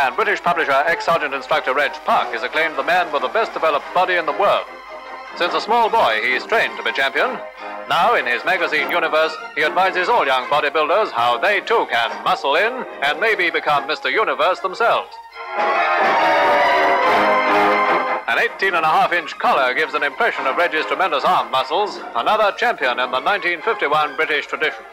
and British publisher ex-sergeant instructor Reg Park is acclaimed the man with the best developed body in the world. Since a small boy, he's trained to be champion. Now, in his magazine universe, he advises all young bodybuilders how they too can muscle in and maybe become Mr. Universe themselves. An 18 and a half inch collar gives an impression of Reggie's tremendous arm muscles, another champion in the 1951 British tradition.